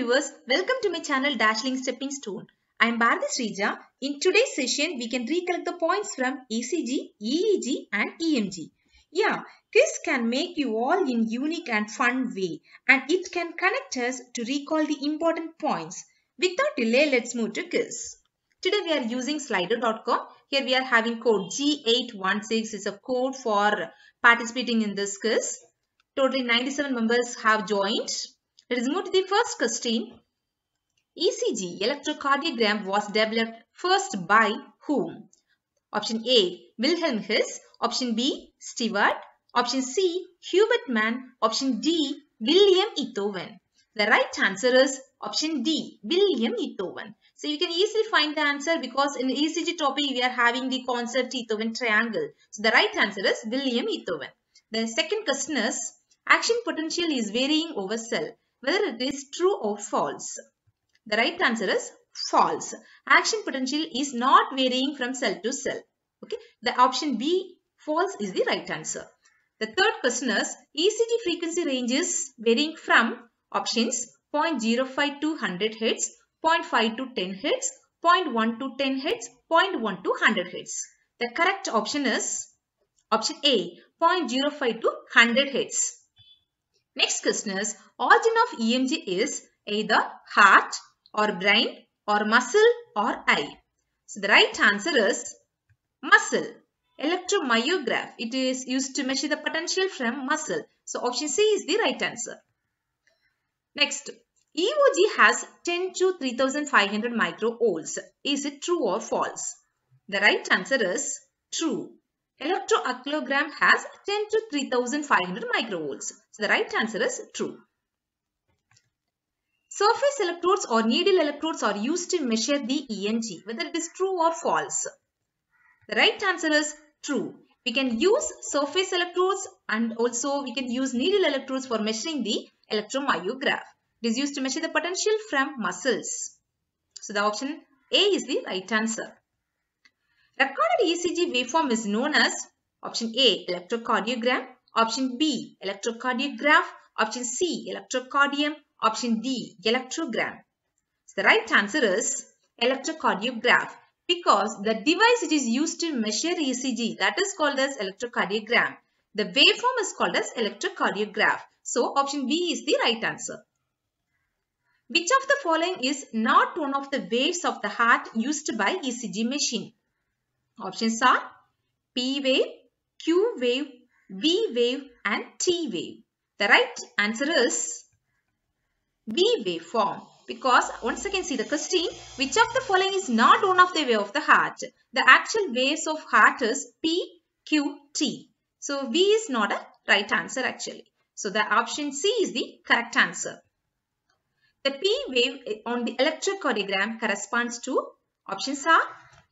viewers, welcome to my channel Dazzling Stepping Stone. I am Bharati Srija. In today's session, we can recollect the points from ECG, EEG and EMG. Yeah, quiz can make you all in unique and fun way and it can connect us to recall the important points. Without delay, let's move to quiz. Today we are using slido.com. Here we are having code G816 is a code for participating in this quiz. Totally 97 members have joined. Let us move to the first question. ECG electrocardiogram was developed first by whom? Option A. Wilhelm Hess. Option B. Stewart. Option C. Hubert Mann. Option D. William Einthoven. The right answer is option D. William Einthoven. So you can easily find the answer because in ECG topic we are having the concept Einthoven triangle. So the right answer is William Einthoven. The second question is action potential is varying over cell whether it is true or false. The right answer is false. Action potential is not varying from cell to cell. Okay, the option B false is the right answer. The third question is ECG frequency ranges varying from options 0.05 to 100 Hz, 0.5 to 10 Hz, 0.1 to 10 Hz, 0.1 to 100 Hz. The correct option is option A 0.05 to 100 Hz. Next question is origin of EMG is either heart or brain or muscle or eye. So the right answer is muscle. Electromyograph. It is used to measure the potential from muscle. So option C is the right answer. Next, EOG has 10 to 3500 microvolts. Is it true or false? The right answer is true. Electrooculogram has 10 to 3500 microvolts. So the right answer is true. Surface electrodes or needle electrodes are used to measure the EMG, whether it is true or false. The right answer is true. We can use surface electrodes and also we can use needle electrodes for measuring the electromyograph. It is used to measure the potential from muscles. So the option A is the right answer. Recorded ECG waveform is known as option A electrocardiogram, option B electrocardiograph, option C electrocardium, option D electrogram. So the right answer is electrocardiograph because the device it is used to measure ECG that is called as electrocardiogram. The waveform is called as electrocardiograph. So option B is the right answer. Which of the following is not one of the waves of the heart used by ECG machine? Options are P wave, Q wave, V wave and T wave. The right answer is V waveform because once again see the question which of the following is not one of the wave of the heart? The actual waves of heart is P, Q, T. So V is not a right answer actually. So the option C is the correct answer. The P wave on the electrocardiogram corresponds to options are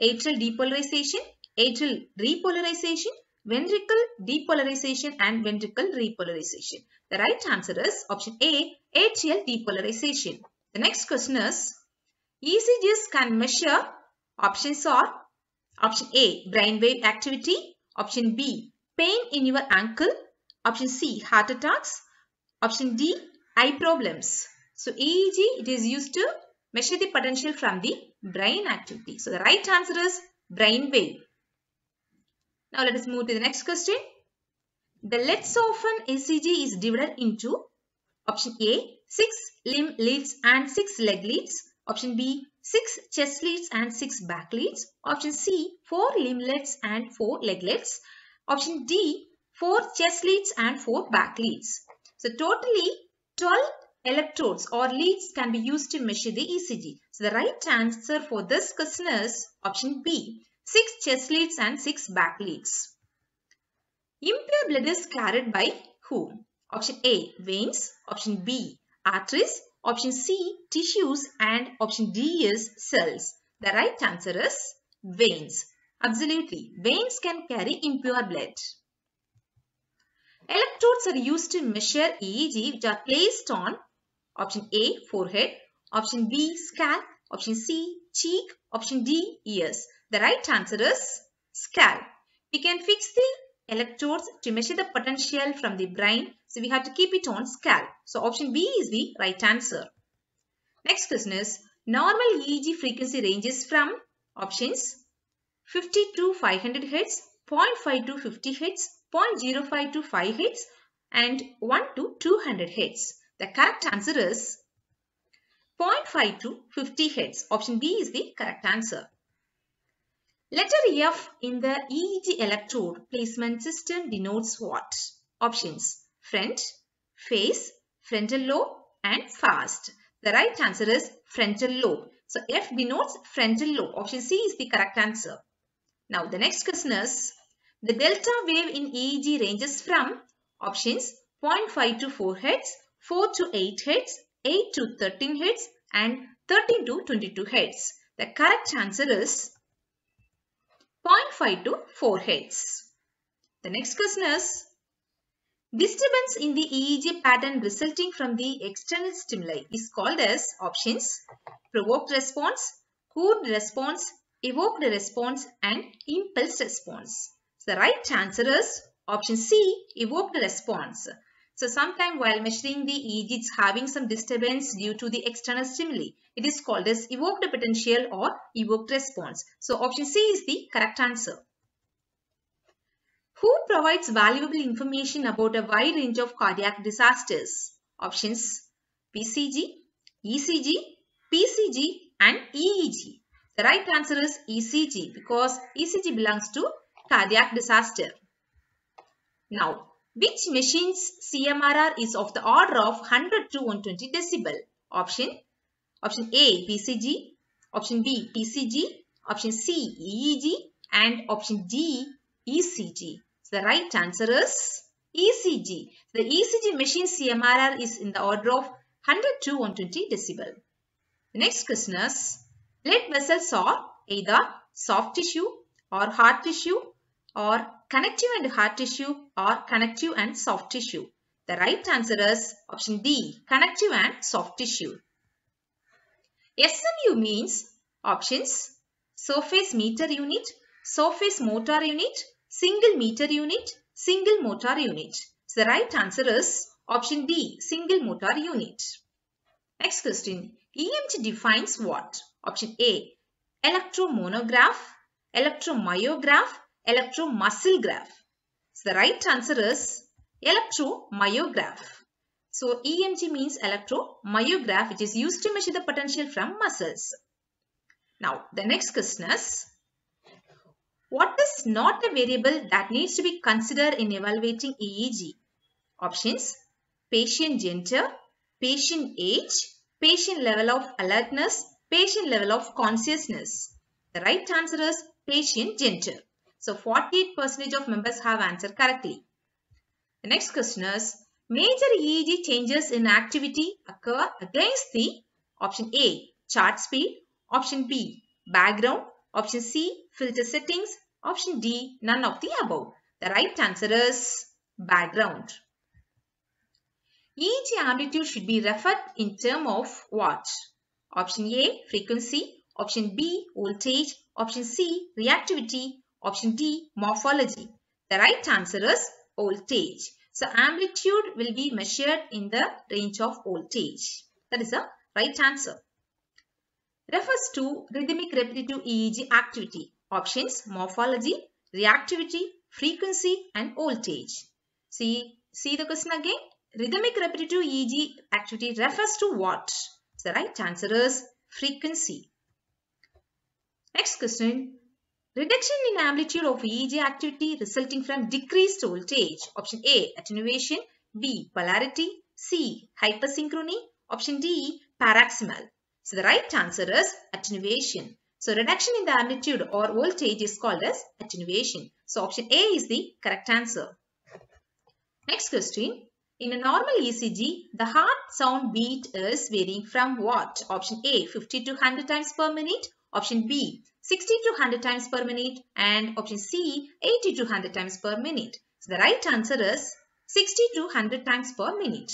atrial depolarization, atrial repolarization, ventricle depolarization and ventricle repolarization. The right answer is option A, atrial depolarization. The next question is, ECGs can measure, options are, option A, brainwave activity, option B, pain in your ankle, option C, heart attacks, option D, eye problems. So EEG, it is used to measure the potential from the brain activity. So the right answer is brain wave. Now let us move to the next question. The Letshofen ECG is divided into option A 6 limb leads and 6 leg leads. Option B 6 chest leads and 6 back leads. Option C 4 limb leads and 4 leg leads. Option D 4 chest leads and 4 back leads. So totally 12 electrodes or leads can be used to measure the ECG. So the right answer for this question is option B. 6 chest leads and 6 back leads. Impure blood is carried by whom? Option A. Veins. Option B. Arteries. Option C. Tissues. And option D is cells. The right answer is veins. Absolutely. Veins can carry impure blood. Electrodes are used to measure EEG which are placed on option A. Forehead. Option B. Scalp. Option C. Cheek. Option D. Ears. The right answer is scalp. We can fix the electrodes to measure the potential from the brain. So we have to keep it on scalp. So option B is the right answer. Next question is normal EEG frequency ranges from options 50 to 500 Hz, 0.5 to 50 Hz, 0.05 to 5 Hz and 1 to 200 Hz. The correct answer is 0.5 to 50 Hz. Option B is the correct answer. Letter F in the EEG electrode placement system denotes what? Options front, face, frontal lobe and fast. The right answer is frontal lobe. So F denotes frontal lobe. Option C is the correct answer. Now the next question is the delta wave in EEG ranges from options 0.5 to 4 Hz, 4 to 8 Hz, 8 to 13 Hz and 13 to 22 Hz. The correct answer is 0.5 to 4 Hz. The next question is Disturbance in the EEG pattern resulting from the external stimuli is called as options provoked response, cooled response, evoked response and impulse response. So the right answer is option C evoked response. So sometime while measuring the EEG it's having some disturbance due to the external stimuli. It is called as evoked potential or evoked response. So option C is the correct answer. Who provides valuable information about a wide range of cardiac disasters? Options PCG, ECG, PCG and EEG. The right answer is ECG because ECG belongs to cardiac disaster. Now, which machine's CMRR is of the order of 100 to 120 decibel? Option Option A PCG, option B PCG, option C EEG and option D ECG. So the right answer is ECG. The ECG machine CMRR is in the order of 100 to 120 decibel. The next question is, blood vessels are either soft tissue or hard tissue or connective and hard tissue or connective and soft tissue. The right answer is option D, connective and soft tissue. SMU means options surface meter unit, surface motor unit, single meter unit, single motor unit. So the right answer is option D, single motor unit. Next question, EMG defines what? Option A, electromonograph, electromyograph, electromuscle graph. So the right answer is electromyograph. So EMG means electromyograph which is used to measure the potential from muscles. Now the next question is what is not a variable that needs to be considered in evaluating EEG? Options patient gender, patient age, patient level of alertness, patient level of consciousness. The right answer is patient gender. So 48% of members have answered correctly. The next question is Major EEG changes in activity occur against the option A chart speed, option B background, option C filter settings, option D none of the above. The right answer is background. EEG amplitude should be referred in term of what? Option A frequency, option B voltage, option C reactivity, option D morphology. The right answer is voltage. So amplitude will be measured in the range of voltage. That is the right answer. Refers to rhythmic repetitive EEG activity. Options morphology, reactivity, frequency and voltage. See, see the question again. Rhythmic repetitive EEG activity refers to what? So the right answer is frequency. Next question. Reduction in amplitude of EEG activity resulting from decreased voltage. Option A, attenuation. B, polarity. C, hypersynchrony. Option D, paroxysmal. So the right answer is attenuation. So reduction in the amplitude or voltage is called as attenuation. So option A is the correct answer. Next question. In a normal ECG, the heart sound beat is varying from what? Option A, 50 to 100 times per minute. Option B, 60 to 100 times per minute and option C 80 to 100 times per minute. So the right answer is 60 to 100 times per minute.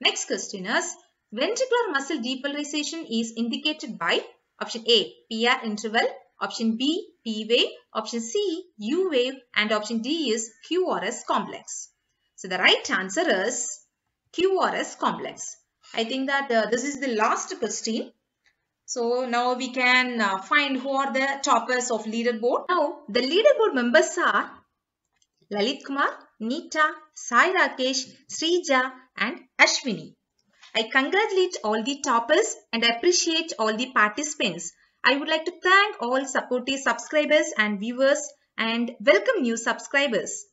Next question is ventricular muscle depolarization is indicated by option A PR interval, option B P wave, option C U wave and option D is QRS complex. So the right answer is QRS complex. I think that uh, this is the last question. So now we can uh, find who are the toppers of leaderboard. Now the leaderboard members are Lalit Kumar, Neeta, Sai Rakesh, Srija and Ashwini. I congratulate all the toppers and appreciate all the participants. I would like to thank all supportive subscribers and viewers and welcome new subscribers.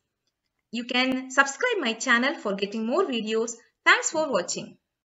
You can subscribe my channel for getting more videos. Thanks for watching.